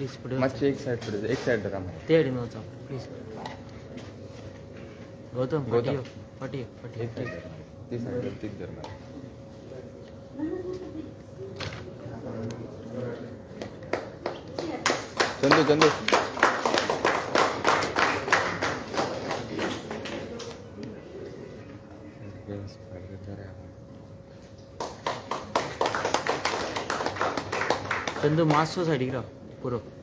Please मातशी एक side फुडें एक सायड धरा ते सायडीन वचो प्लीज़. गौतम फाटी यो फाटी यो फाटी एक सायड ती सायड तीच धर चंदू चंदू. चंदू मास्क साइड राव puro.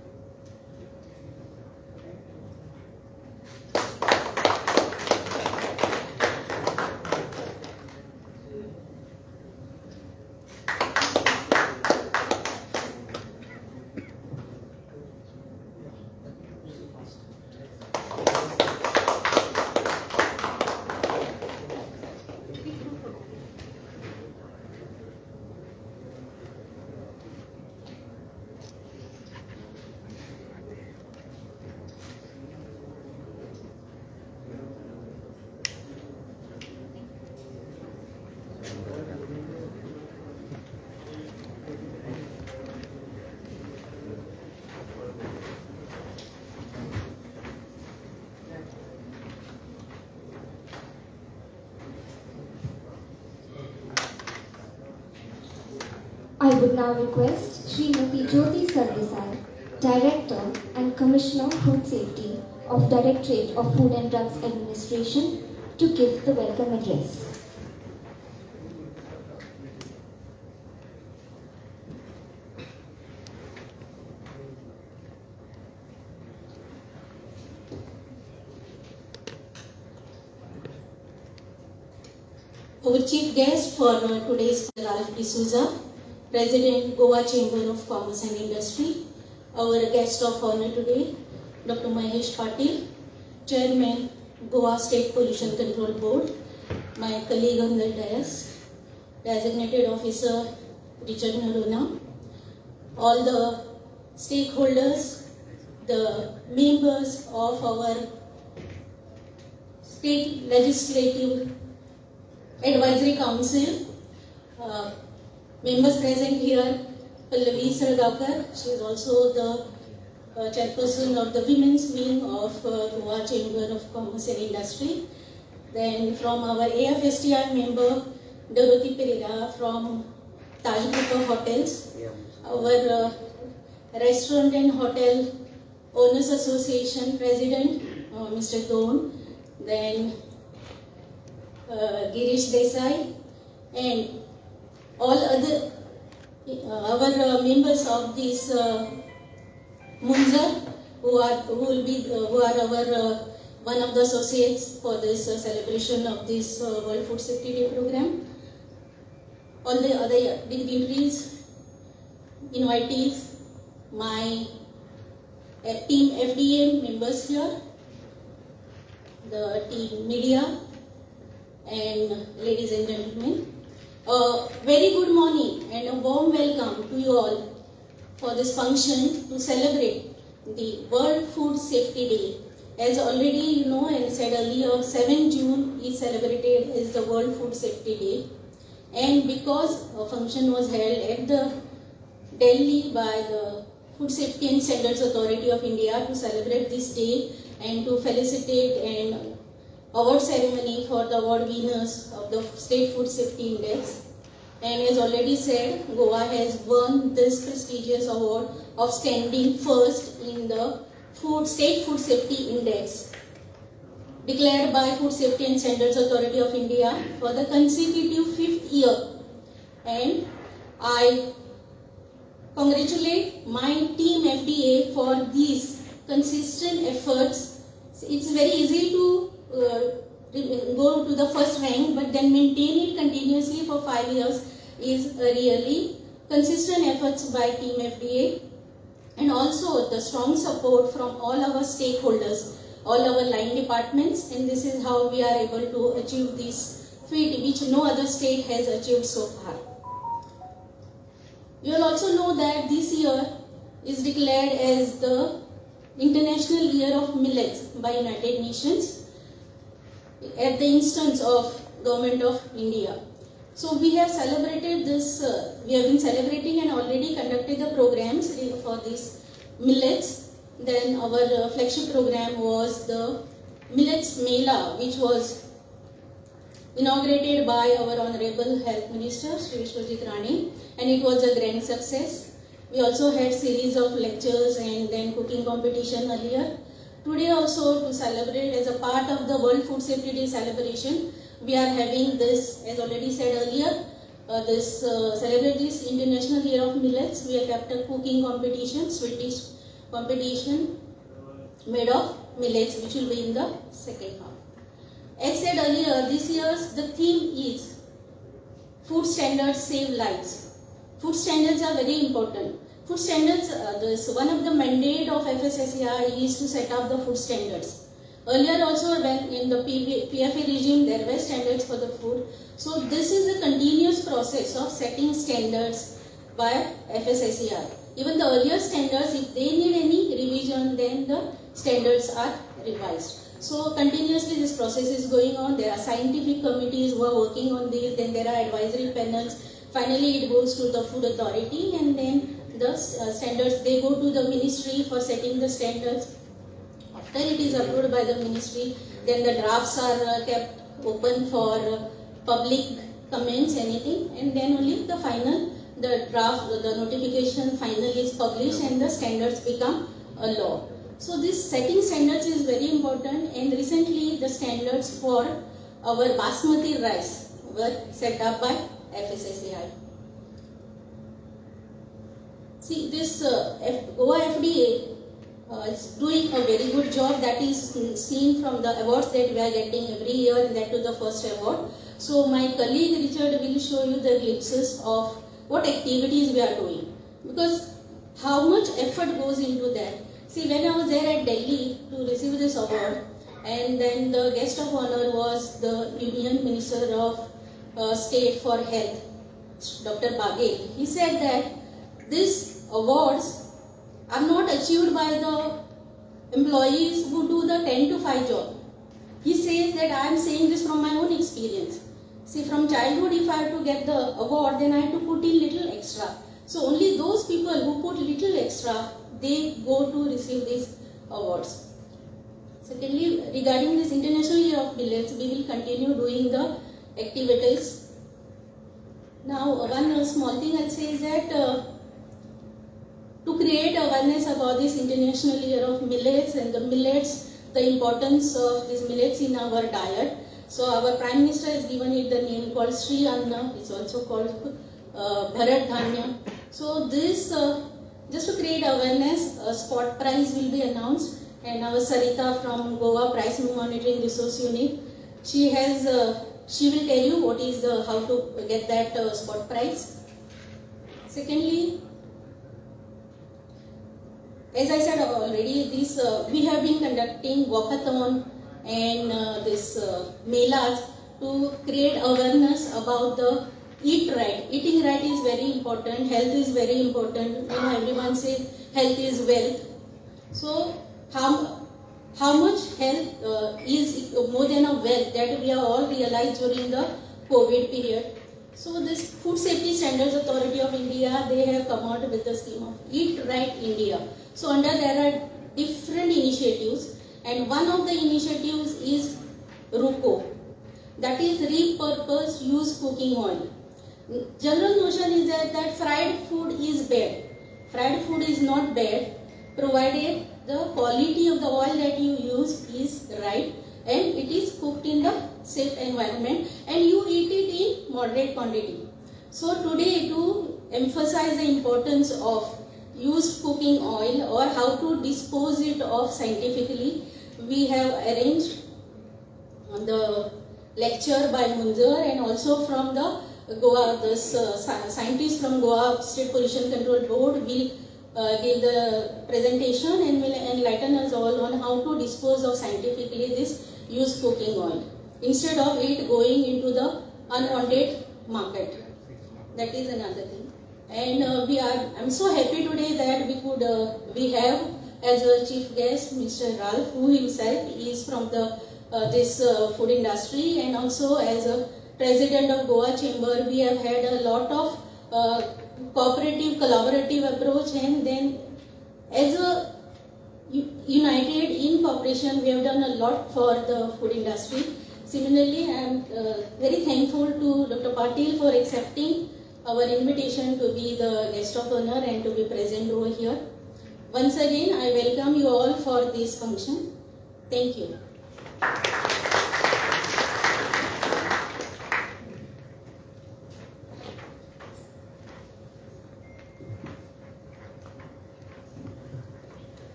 I would now request Srimati Jyoti Sardesai, Director and Commissioner Food Safety of Directorate of Food and Drugs Administration to give the welcome address. Our chief guest for today's Ralph D'Souza, President Goa Chamber of Commerce and Industry. Our guest of honor today, Dr. Mahesh Patil, Chairman Goa State Pollution Control Board. My colleague on the dais, Designated Officer Richard Noronha. All the stakeholders, the members of our state legislative advisory council. Uh, members present here, Pallavi Sargakar, she is also the uh, chairperson of the women's wing of uh, Goa Chamber of Commerce and Industry. Then from our AFSTR member, Dorothy Pereira from Taj Group of Hotels, our uh, Restaurant and Hotel Owners Association President, uh, Mr. Don, then uh, Girish Desai and all other uh, our uh, members of this uh, Munzar who are who will be who are our one of the associates for this celebration of this World Food Safety Day program. All the other dignitaries, invitees, my team FDA members here, the team media, and ladies and gentlemen, a very good morning and a warm welcome to you all for this function to celebrate the World Food Safety Day. As already you know and said earlier, 7 June is celebrated as the World Food Safety Day. And because a function was held at the Delhi by the Food Safety and Standards Authority of India to celebrate this day and to felicitate and award ceremony for the award winners of the State Food Safety Index. And as already said, Goa has won this prestigious award of standing first in the food State Food Safety Index declared by Food Safety and Standards Authority of India for the consecutive fifth year. And I congratulate my team FDA for these consistent efforts. It's very easy to Uh, uh, go to the first rank, but then maintain it continuously for five years is a really consistent efforts by Team FDA and also the strong support from all our stakeholders, all our line departments, and this is how we are able to achieve this feat which no other state has achieved so far. You will also know that this year is declared as the International Year of Millets by United Nations at the instance of Government of India. So we have celebrated this, uh, we have been celebrating and already conducted the programs for this millets. Then our uh, flagship program was the Millets Mela, which was inaugurated by our Honorable Health Minister, Sri Vishwajit Rane, and it was a grand success. We also had series of lectures and then cooking competition earlier. Today also to celebrate as a part of the World Food Safety Day celebration, we are having this, as already said earlier, uh, this uh, celebrate this International Year of Millets. We have kept a cooking competition, sweet dish competition made of millets, which will be in the second half. As said earlier, this year's the theme is food standards save lives. Food standards are very important. Food standards, uh, this one of the mandate of FSSAI is to set up the food standards. Earlier also when in the PFA regime there were standards for the food. So this is a continuous process of setting standards by FSSAI. Even the earlier standards, if they need any revision, then the standards are revised. So continuously this process is going on. There are scientific committees who are working on this. Then there are advisory panels. Finally, it goes to the food authority, and then the uh, standards they go to the ministry for setting the standards. After it is approved by the ministry, then the drafts are uh, kept open for uh, public comments, anything, and then only the final, the draft, the notification final is published, and the standards become a law. So this setting standards is very important and recently the standards for our basmati rice were set up by FSSAI. See this uh, F- Goa FDA uh, is doing a very good job that is seen from the awards that we are getting every year that to the first award. So my colleague Richard will show you the glimpses of what activities we are doing because how much effort goes into that See, when I was there at Delhi to receive this award, and then the guest of honor was the Union Minister of uh, State for Health, Dr. Baghel. He said that these awards are not achieved by the employees who do the 10 to 5 job. He says that I am saying this from my own experience. See, from childhood, if I have to get the award, then I have to put in little extra. So only those people who put little extra they go to receive these awards. Secondly, regarding this International Year of Millets, we will continue doing the activities. Now, one small thing I'll say is that uh, to create awareness about this International Year of Millets and the millets, the importance of these millets in our diet. So, our Prime Minister has given it the name called Sri Anna, it's also called uh, Bharat Dhanya. So, this uh, just to create awareness, a spot prize will be announced and our Sarita from Goa Price Monitoring Resource Unit, she has, uh, she will tell you what is the, how to get that uh, spot prize. Secondly, as I said already, this uh, we have been conducting walkathon and uh, this uh, melas to create awareness about the eat right. Eating right is very important. Health is very important. You know, everyone says health is wealth. So, how, how much health uh, is more than a wealth that we have all realized during the COVID period. So, this Food Safety Standards Authority of India, they have come out with the scheme of Eat Right India. So, under there are different initiatives and one of the initiatives is RUCO, that is repurpose use cooking oil general notion is that, that fried food is bad. Fried food is not bad provided the quality of the oil that you use is right and it is cooked in the safe environment and you eat it in moderate quantity. So today to emphasize the importance of used cooking oil or how to dispose it of scientifically, we have arranged on the lecture by Munzer and also from the Goa, this uh, scientist from Goa State Pollution Control Board will uh, give the presentation and will enlighten us all on how to dispose of scientifically this used cooking oil instead of it going into the unwanted market. That is another thing. And uh, we are, I'm so happy today that we could, uh, we have as a chief guest Mr. Ralph, who himself is from the uh, this uh, food industry and also as a president of Goa Chamber, we have had a lot of uh, cooperative, collaborative approach and then As a united in cooperation, we have done a lot for the food industry. Similarly, I am uh, very thankful to Dr. Patil for accepting our invitation to be the guest of honor and to be present over here. Once again, I welcome you all for this function. Thank you.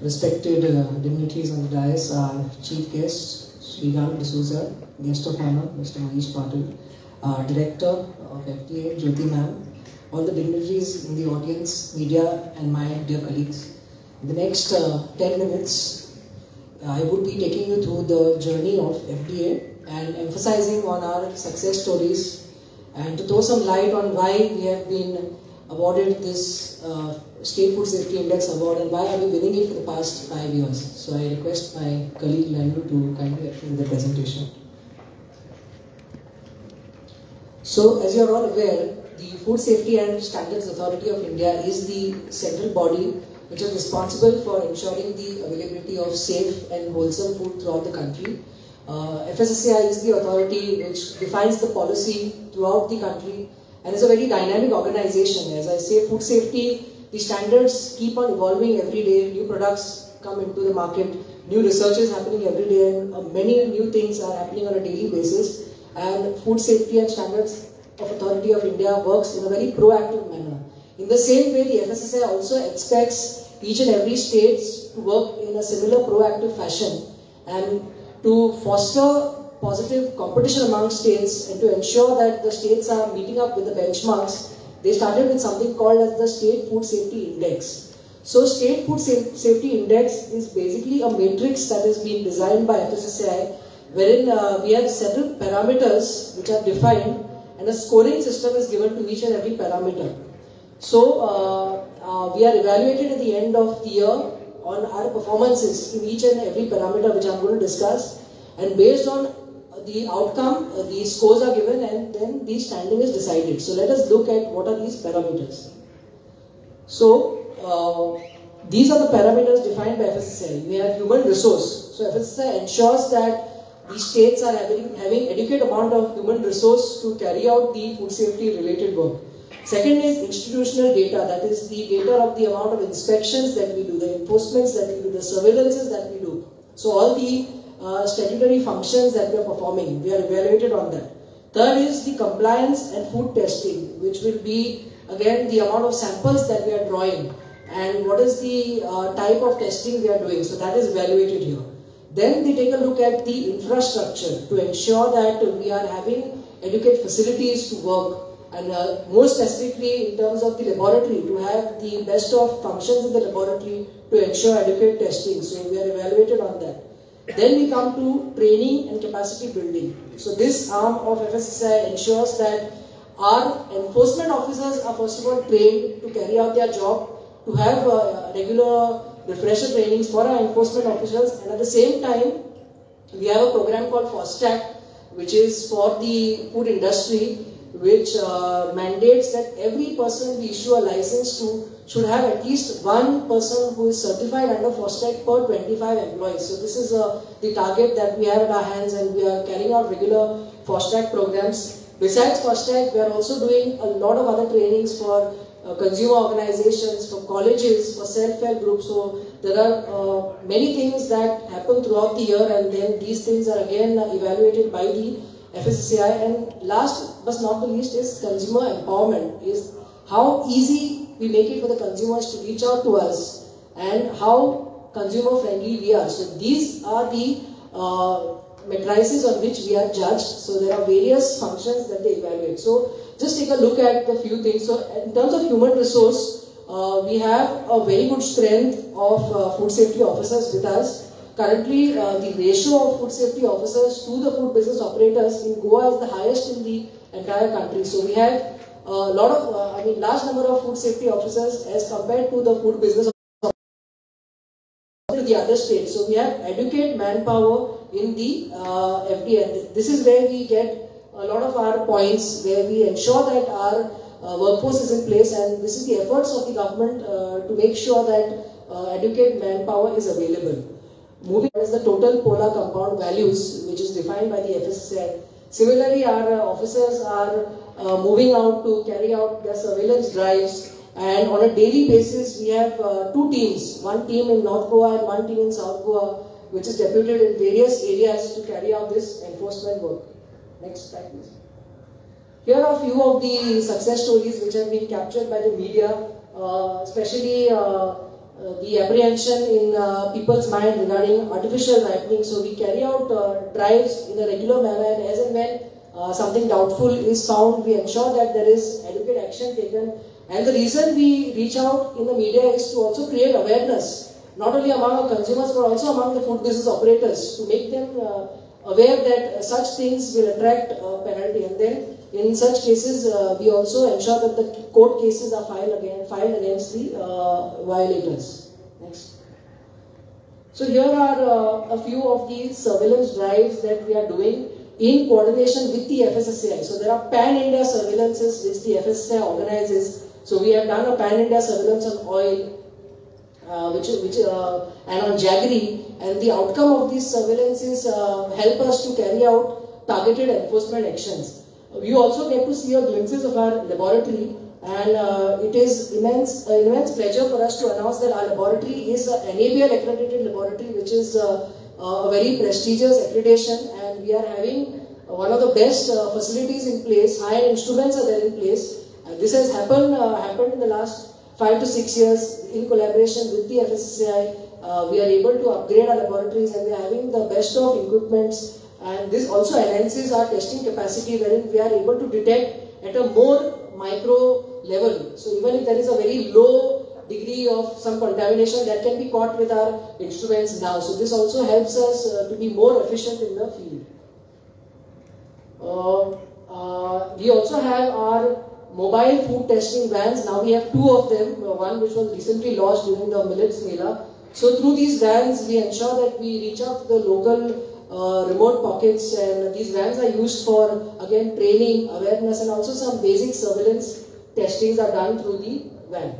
Respected uh, dignitaries on the dais, our chief guest, Sriram D'Souza, guest of honor, Mr. Manish Patil, our director of FDA, Jyoti ma'am, all the dignitaries in the audience, media, and my dear colleagues. In the next uh, 10 minutes, I would be taking you through the journey of FDA and emphasizing on our success stories and to throw some light on why we have been awarded this uh, State Food Safety Index award and why are we winning it for the past five years. So I request my colleague Lanu to kindly approve the presentation. So as you are all aware, the Food Safety and Standards Authority of India is the central body which is responsible for ensuring the availability of safe and wholesome food throughout the country. Uh, FSSAI is the authority which defines the policy throughout the country and is a very dynamic organization. As I say, food safety, the standards keep on evolving every day. New products come into the market, new research is happening every day, and uh, many new things are happening on a daily basis. And Food Safety and Standards of Authority of India works in a very proactive manner. In the same way, the FSSAI also expects each and every state to work in a similar proactive fashion and to foster positive competition among states and to ensure that the states are meeting up with the benchmarks, they started with something called as the State Food Safety Index. So State Food Sa- Safety Index is basically a matrix that has been designed by FSSAI wherein uh, we have several parameters which are defined and a scoring system is given to each and every parameter. So uh, uh, we are evaluated at the end of the year on our performances in each and every parameter which I'm going to discuss and based on the outcome, uh, the scores are given and then the standing is decided. So let us look at what are these parameters. So uh, these are the parameters defined by FSSAI. We have human resource. So FSSAI ensures that the states are having, having adequate amount of human resource to carry out the food safety related work. Second is institutional data, that is the data of the amount of inspections that we do, the enforcements that we do, the surveillances that we do. So all the uh, statutory functions that we are performing, we are evaluated on that. Third is the compliance and food testing, which will be again the amount of samples that we are drawing and what is the uh, type of testing we are doing. So that is evaluated here. Then they take a look at the infrastructure to ensure that we are having adequate facilities to work and uh, more specifically in terms of the laboratory to have the best of functions in the laboratory to ensure adequate testing. So we are evaluated on that. Then we come to training and capacity building. So this arm of FSSAI ensures that our enforcement officers are first of all trained to carry out their job, to have uh, regular refresher trainings for our enforcement officers and at the same time we have a program called FOSTAC which is for the food industry which uh, mandates that every person we issue a license to should have at least one person who is certified under FOSTAC per 25 employees. So this is uh, the target that we have at our hands and we are carrying out regular FOSTAC programs. Besides FOSTAC, we are also doing a lot of other trainings for uh, consumer organizations, for colleges, for self-help groups. So there are uh, many things that happen throughout the year and then these things are again evaluated by the FSSAI. And last but not the least is consumer empowerment, is how easy we make it for the consumers to reach out to us and how consumer friendly we are. So these are the uh, matrices on which we are judged. So there are various functions that they evaluate. So just take a look at the few things. So in terms of human resource, uh, we have a very good strength of uh, food safety officers with us. Currently, uh, the ratio of food safety officers to the food business operators in Goa is the highest in the entire country. So we have a lot of, uh, I mean, large number of food safety officers as compared to the food business to the other states. So we have adequate manpower in the uh. This is where we get a lot of our points, where we ensure that our uh, workforce is in place and this is the efforts of the government uh, to make sure that uh, adequate manpower is available. Moving is the total polar compound values which is defined by the FSSAI. Similarly, our uh, officers are uh, moving out to carry out their surveillance drives and on a daily basis we have uh, two teams, one team in North Goa and one team in South Goa which is deputed in various areas to carry out this enforcement work. Next slide please. Here are a few of the success stories which have been captured by the media, uh, especially uh, the apprehension in uh, people's mind regarding artificial ripening. So we carry out uh, drives in a regular manner and as and when uh, something doubtful is found, we ensure that there is adequate action taken. And the reason we reach out in the media is to also create awareness, not only among our consumers but also among the food business operators to make them uh, aware that uh, such things will attract uh, penalty. And then in such cases, uh, we also ensure that the court cases are filed again, filed against the uh, violators. Next. So here are uh, a few of the surveillance drives that we are doing in coordination with the FSSAI. So there are pan-India surveillances which the FSSAI organizes. So we have done a pan-India surveillance on oil, uh, which, which uh, and on jaggery, and the outcome of these surveillances uh, help us to carry out targeted enforcement actions. You also get to see a glimpses of our laboratory, and uh, it is immense, uh, immense pleasure for us to announce that our laboratory is an NABL accredited laboratory, which is uh, a very prestigious accreditation, and we are having one of the best uh, facilities in place. High instruments are there in place. This has happened uh, happened in the last five to six years in collaboration with the. Uh, we are able to upgrade our laboratories, and we are having the best of equipments. And this also enhances our testing capacity, wherein we are able to detect at a more micro level. So even if there is a very low degree of some contamination that can be caught with our instruments now. So this also helps us uh, to be more efficient in the field. Uh, uh, we also have our mobile food testing vans. Now we have two of them, uh, one which was recently launched during the Millets Mela. So through these vans, we ensure that we reach out to the local uh, remote pockets and these vans are used for, again, training, awareness and also some basic surveillance testings are done through the van.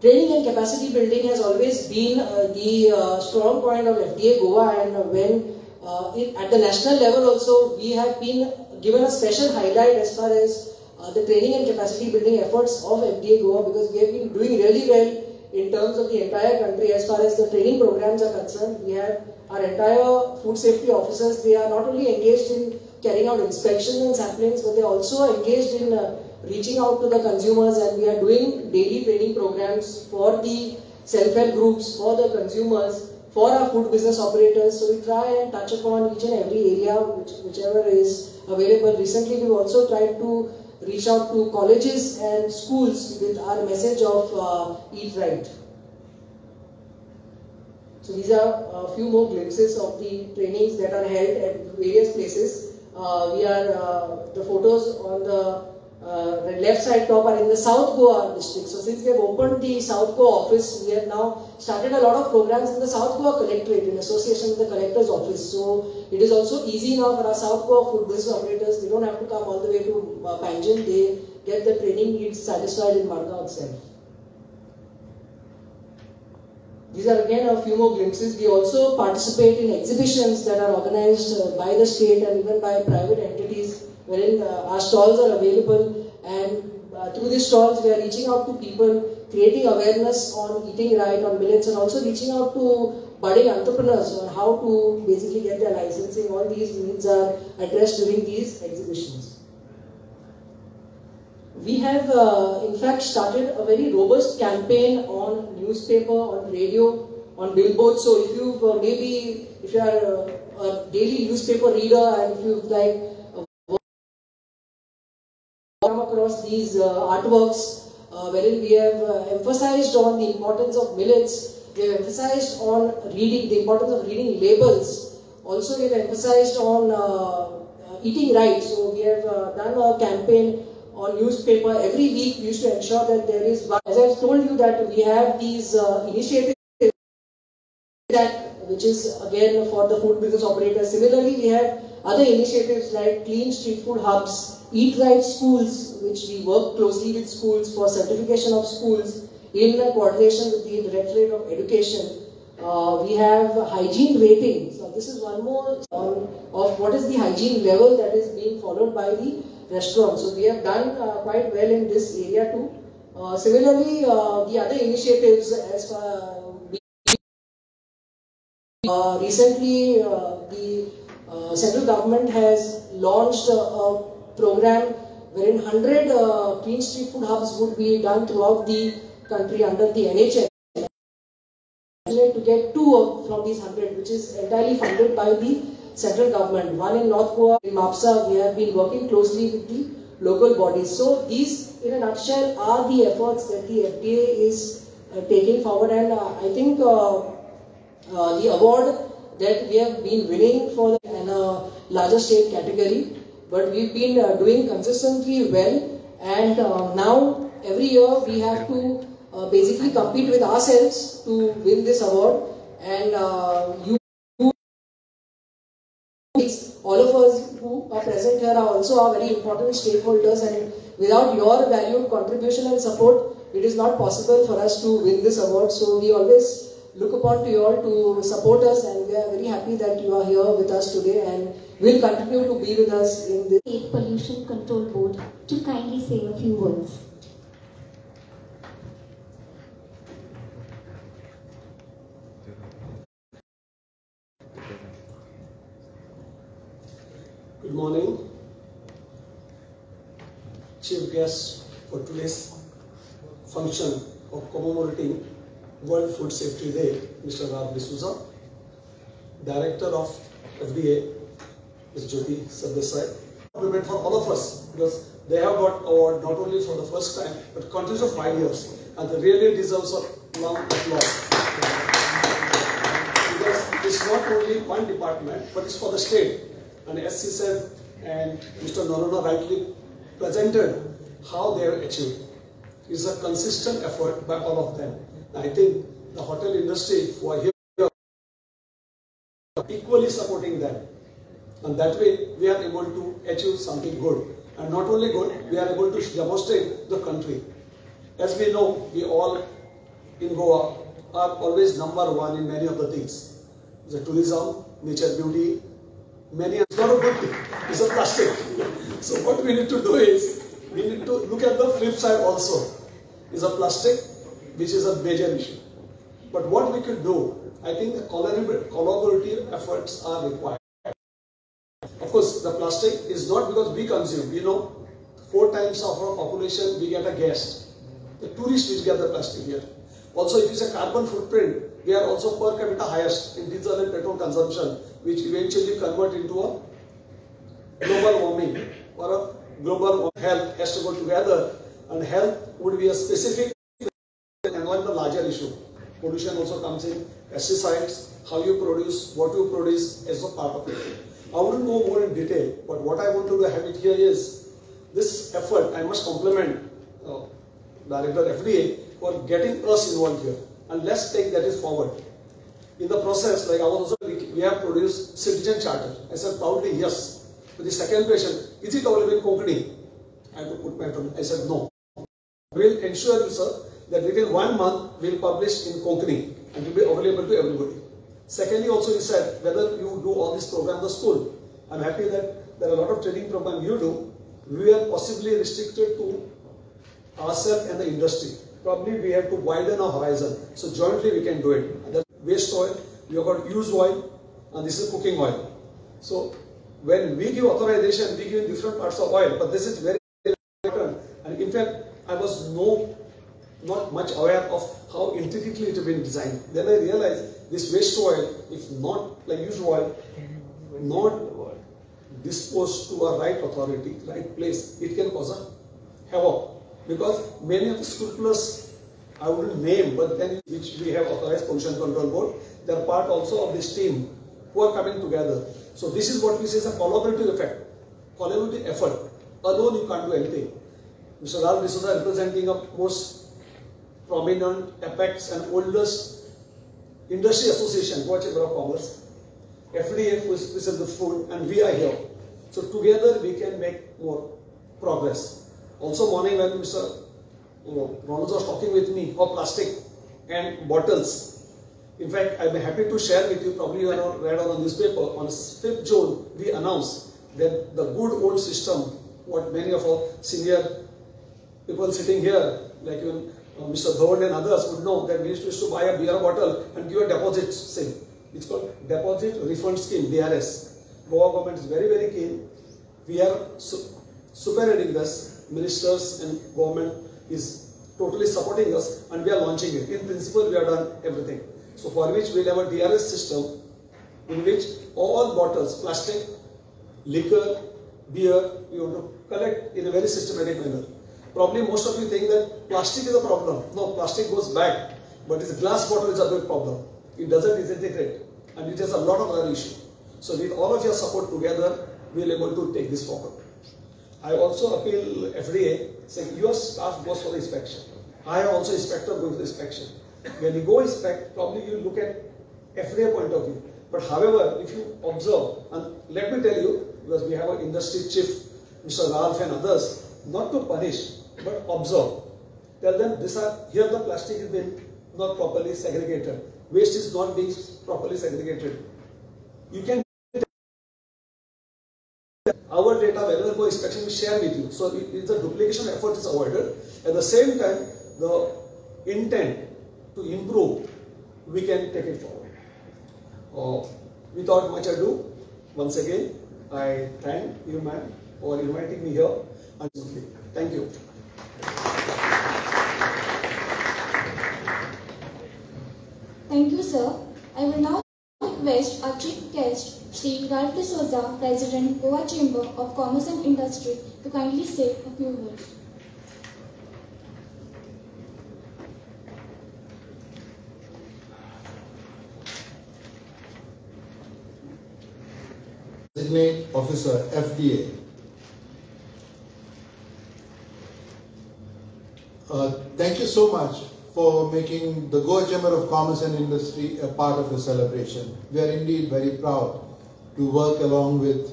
Training and capacity building has always been uh, the uh, strong point of FDA Goa and when uh, it, at the national level also we have been given a special highlight as far as uh, the training and capacity building efforts of FDA Goa because we have been doing really well in terms of the entire country as far as the training programs are concerned. We have our entire food safety officers, they are not only engaged in carrying out inspections and samplings, but they are also engaged in uh, reaching out to the consumers and we are doing daily training programs for the self-help groups, for the consumers, for our food business operators. So we try and touch upon each and every area which, whichever is available. Recently we've also tried to reach out to colleges and schools with our message of uh, Eat Right. So these are a few more glimpses of the trainings that are held at various places. Uh, we are, uh, the photos on the, uh, the left side top are in the South Goa district. So since we have opened the South Goa office, we have now started a lot of programs in the South Goa Collectorate in association with the Collector's office. So it is also easy now for our South Goa food business operators. They don't have to come all the way to uh, Panjim. They get the training needs satisfied in Margao itself. These are again a few more glimpses. We also participate in exhibitions that are organized uh, by the state and even by private entities wherein uh, our stalls are available and uh, through these stalls we are reaching out to people, creating awareness on eating right, on millets and also reaching out to budding entrepreneurs on how to basically get their licensing. All these needs are addressed during these exhibitions. We have, uh, in fact, started a very robust campaign on newspaper, on radio, on billboards. So if you uh, maybe, if you are a, a, daily newspaper reader and if you've like across these uh, artworks uh, wherein we have uh, emphasized on the importance of millets, we have emphasized on reading, the importance of reading labels. Also, we have emphasized on eating right. So we have done a campaign on newspaper every week we used to ensure that there is as i've told you that we have these uh, initiatives that which is again for the food business operators similarly we have other initiatives like clean street food hubs, eat right schools, which we work closely with schools for certification of schools in coordination with the Directorate of Education. Uh, we have hygiene ratings. So this is one more um, of what is the hygiene level that is being followed by the restaurant. So we have done uh, quite well in this area too. Uh, similarly, uh, the other initiatives as far uh, recently, uh, the uh, central government has launched a, a program wherein 100 uh, clean street food hubs would be done throughout the country under the NHS. To get two from these 100, which is entirely funded by the central government. One in North Goa, in Mapsa, we have been working closely with the local bodies. So these, in a nutshell, are the efforts that the FDA is uh, taking forward, and uh, I think. Uh, uh, the award that we have been winning for the, larger state category, but we've been uh, doing consistently well. And uh, now every year we have to uh, basically compete with ourselves to win this award. And uh, you, all of us who are present here are also our very important stakeholders. And without your valued contribution and support, it is not possible for us to win this award. So we always look upon to you all to support us and we are very happy that you are here with us today and will continue to be with us in this. State Pollution Control Board to kindly say a few words. Good morning. Chief guest for today's function of commemorating World Food Safety Day, Mr. Rab D'Souza, Director of FDA, Ms. Jyoti Sardesai. Compliment for all of us because they have got award not only for the first time but continues of five years and they really deserves a long applause. Because it's not only one department but it's for the state. And as he said, and Mr. Noronha rightly presented how they have achieved. It's a consistent effort by all of them. I think the hotel industry who are here are equally supporting them. And that way we are able to achieve something good. And not only good, we are able to demonstrate the country. As we know, we all in Goa are always number one in many of the things. The tourism, nature beauty, many, it's not a good thing, it's a plastic. so what we need to do is, we need to look at the flip side also. Is a plastic, which is a major issue. But what we could do, I think the collaborative efforts are required. Of course, the plastic is not because we consume. You know, four times of our population we get a guest. The tourists which get the plastic here. Also, if it's a carbon footprint, we are also per capita highest in diesel and petrol consumption, which eventually convert into a global warming or a global health has to go together. And health would be a specific one the larger issue. Pollution also comes in, pesticides, how you produce, what you produce is a part of it. I wouldn't go more in detail, but what I want to have it here is this effort, I must compliment uh, Director FDA for getting us involved here. And let's take that is forward. In the process, like I was also, we, have produced citizen charter. I said proudly yes. To the second question, is it available in Konkani? I had to put my phone. I said no. We'll ensure sir, that within one month we'll publish in Konkani and will be available to everybody. Secondly, also he said whether you do all this program the school. I'm happy that there are a lot of training program you do. We are possibly restricted to ourselves and the industry. Probably we have to widen our horizon. So jointly we can do it. That waste oil, we have got used oil, and this is cooking oil. So when we give authorization, we give different parts of oil, but this is very important. And in fact, I was no not much aware of how intricately it has been designed. Then I realized this waste oil, if not like used oil, not disposed to a right authority, right place, it can cause a havoc. Because many of the scrupulous, I wouldn't name, but then which we have authorized pollution control board, they are part also of this team who are coming together. So this is what we say is a collaborative effect, collaborative effort. Alone you can't do anything. Mr. Ralph D'Souza representing a most prominent, apex and oldest industry association, Goa Chamber of Commerce. FDA who is the food, and we are here. So together we can make more progress. Also morning when Mr. Ronald was talking with me of plastic and bottles. In fact, I'm happy to share with you, probably you have read on the newspaper, on 5th June, we announced that the good old system, what many of our senior people sitting here, like even Mr. Dhawan and others would know that we used to buy a beer bottle and give a deposit scheme. It's called Deposit Refund Scheme, DRS. Goa government is very, very keen. We are su- superheading this. Ministers and government is totally supporting us and we are launching it. In principle, we have done everything. So for which we'll have a DRS system in which all bottles, plastic, liquor, beer, we want to collect in a very systematic manner. Probably most of you think that plastic is a problem. No, plastic goes bad. but this glass bottle is a big problem. It doesn't disintegrate, and it has a lot of other issues. So with all of your support together, we'll be able to take this forward. I also appeal FDA saying your staff goes for the inspection. I also inspector going for the inspection. When you go inspect, probably you look at FDA point of view. But however, if you observe, and let me tell you, because we have an industry chief, Mr. Ralph and others, not to punish, but observe. Tell them this are here the plastic is being not properly segregated. Waste is not being properly segregated. You can our data whenever go inspection we share with you. So it, it's a duplication effort is avoided. At the same time, the intent to improve, we can take it forward. Uh, without much ado, once again, I thank you, ma'am, for inviting me here. Thank you. Thank you, sir. I will now request our chief guest, Sri Ralph D'Souza, President, Goa Chamber of Commerce and Industry, to kindly say a few words. Designate Officer, FDA. Uh, Thank you so much for making the Goa Chamber of Commerce and Industry a part of the celebration. We are indeed very proud to work along with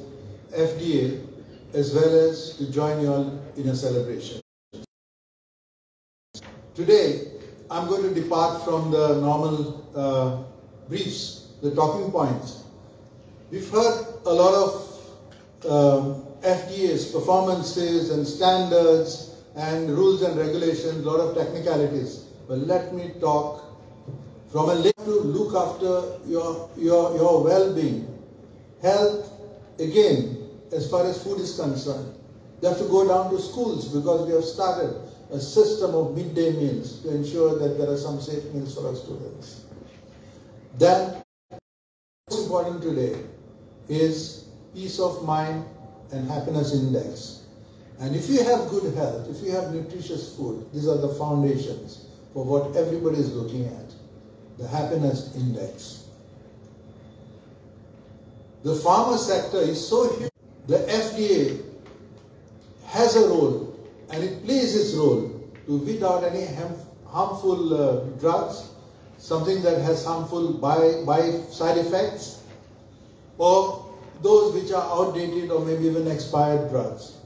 FDA as well as to join you all in a celebration. Today, I'm going to depart from the normal uh, briefs, the talking points. We've heard a lot of um, FDA's performances and standards and rules and regulations, a lot of technicalities. But let me talk from a to look after your, your, your well-being, health, again, as far as food is concerned. You have to go down to schools because we have started a system of midday meals to ensure that there are some safe meals for our students. Then, most important today is peace of mind and happiness index. And if you have good health, if you have nutritious food, these are the foundations for what everybody is looking at. The happiness index. The pharma sector is so huge. The FDA has a role and it plays its role to weed out any harmful uh, drugs, something that has harmful by, by side effects, or those which are outdated or maybe even expired drugs.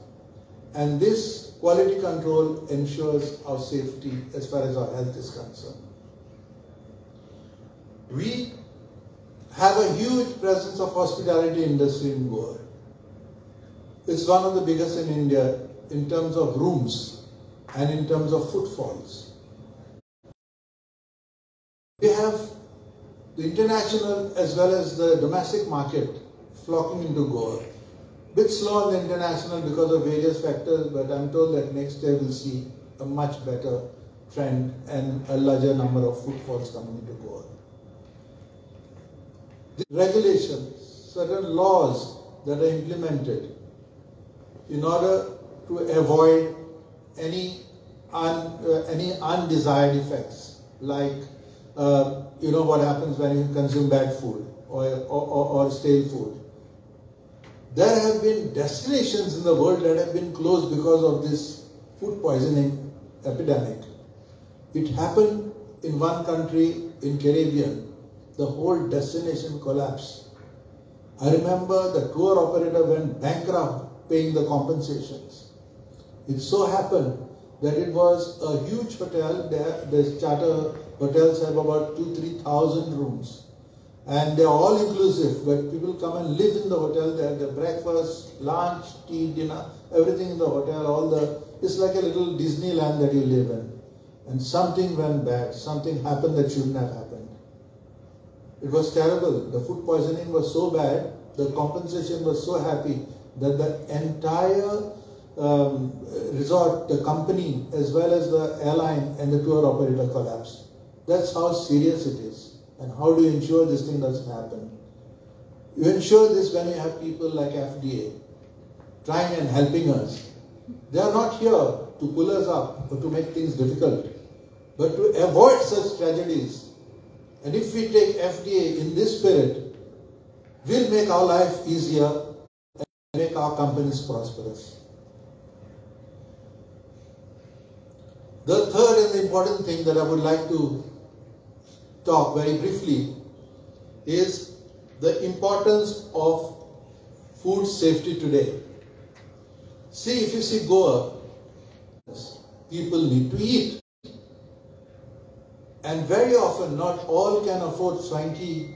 And this quality control ensures our safety as far as our health is concerned. We have a huge presence of hospitality industry in Goa. It's one of the biggest in India in terms of rooms and in terms of footfalls. We have the international as well as the domestic market flocking into Goa. Bit slow on the international because of various factors, but I'm told that next year we'll see a much better trend and a larger number of footfalls coming into Goa. The regulations, certain laws that are implemented in order to avoid any un, uh, any undesired effects, like uh, you know what happens when you consume bad food or, or, or, or stale food. There have been destinations in the world that have been closed because of this food poisoning epidemic. It happened in one country in Caribbean. The whole destination collapsed. I remember the tour operator went bankrupt paying the compensations. It so happened that it was a huge hotel. There, the charter hotels have about two, three thousand rooms, and they're all inclusive. But people come and live in the hotel. They have their breakfast, lunch, tea, dinner, everything in the hotel. All the it's like a little Disneyland that you live in. And something went bad. Something happened that shouldn't have happened. It was terrible. The food poisoning was so bad. The compensation was so happy that the entire um, resort, the company, as well as the airline and the tour operator collapsed. That's how serious it is. And how do you ensure this thing doesn't happen? You ensure this when you have people like FDA trying and helping us. They are not here to pull us up or to make things difficult, but to avoid such tragedies. And if we take FDA in this spirit, we'll make our life easier and make our companies prosperous. The third and important thing that I would like to talk very briefly is the importance of food safety today. See, if you see Goa, people need to eat. And very often, not all can afford swanky,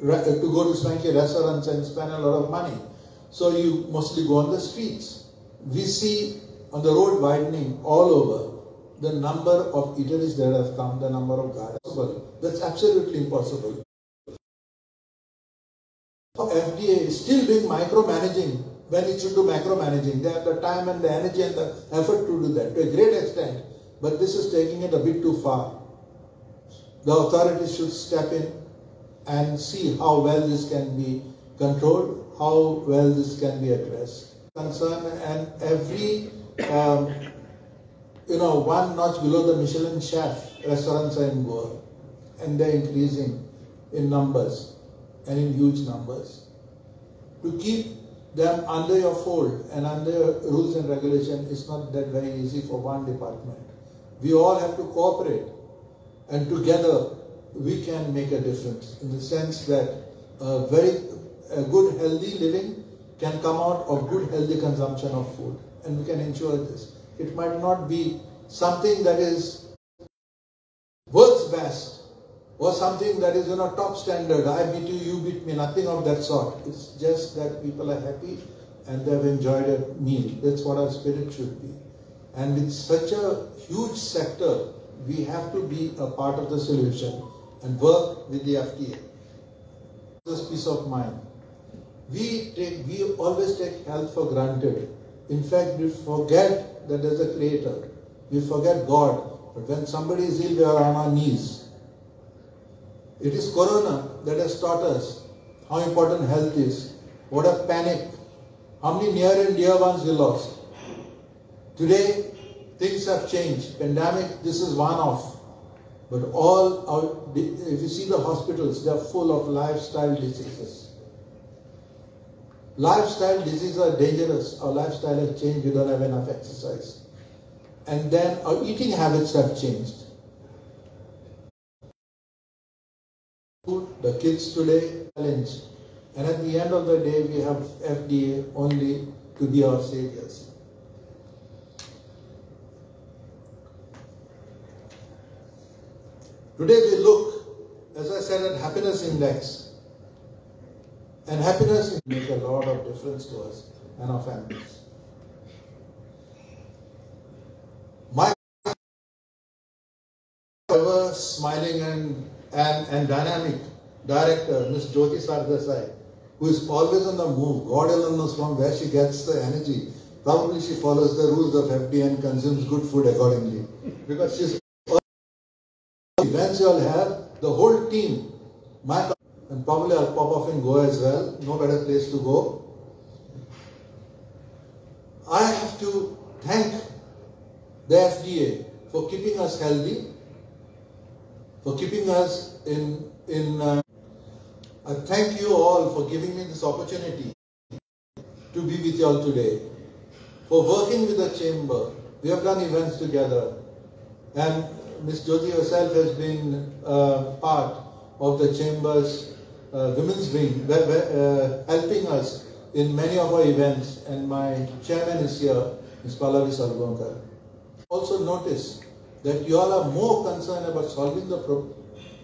to go to swanky restaurants and spend a lot of money. So you mostly go on the streets. We see on the road widening all over the number of eateries that have come, the number of gardens. That's absolutely impossible. FDA is still doing micromanaging when it should do macromanaging. They have the time and the energy and the effort to do that to a great extent. But this is taking it a bit too far. The authorities should step in and see how well this can be controlled, how well this can be addressed. Concern and every um, you know, one notch below the Michelin chef restaurants in Goa. And they're increasing in numbers and in huge numbers. To keep them under your fold and under rules and regulation is not that very easy for one department. We all have to cooperate and together we can make a difference in the sense that a very a good healthy living can come out of good healthy consumption of food and we can ensure this. It might not be something that is world's best or something that is you know top standard. I beat you, you beat me, nothing of that sort. It's just that people are happy and they've enjoyed a meal. That's what our spirit should be. And with such a huge sector, we have to be a part of the solution and work with the FDA. This peace of mind. We take, we always take health for granted. In fact, we forget that there's a creator. We forget God. But when somebody is ill, we are on our knees. It is Corona that has taught us how important health is. What a panic. How many near and dear ones we lost. Today, things have changed. Pandemic, this is one off. But all our, if you see the hospitals, they're full of lifestyle diseases. Lifestyle diseases are dangerous. Our lifestyle has changed. We don't have enough exercise. And then our eating habits have changed. The kids today challenge. And at the end of the day, we have FDA only to be our saviors. Today we look, as I said, at happiness index. And happiness makes a lot of difference to us and our families. My ever smiling and, and, and dynamic director, Ms. Jyoti Sardesai, who is always on the move. God alone knows from where she gets the energy. Probably she follows the rules of FDA and consumes good food accordingly. Because she's events you'll have, the whole team, my and probably I'll pop off in Goa as well, no better place to go. I have to thank the FDA for keeping us healthy, for keeping us in, in uh, I thank you all for giving me this opportunity to be with you all today, for working with the chamber. We have done events together and Ms. Jyoti herself has been uh, part of the chamber's uh, women's wing, uh, helping us in many of our events, and my chairman is here, Ms. Pallavi Sarvankar. Also notice that you all are more concerned about solving the pro-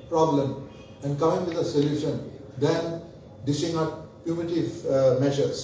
problem and coming with a solution than dishing out punitive uh, measures.